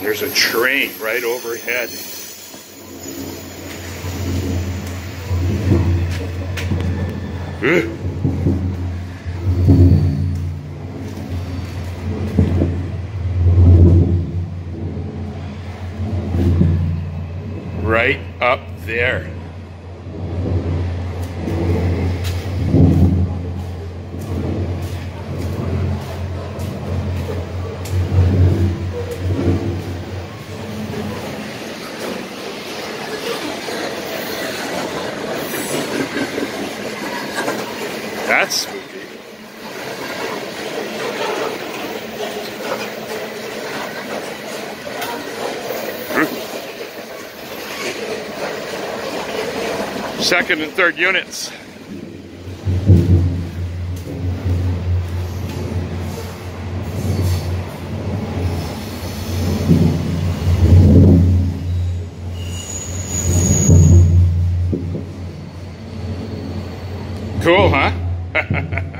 there's a train right overhead. Right up there. That's spooky. Second and third units. Cool, huh? ha ha ha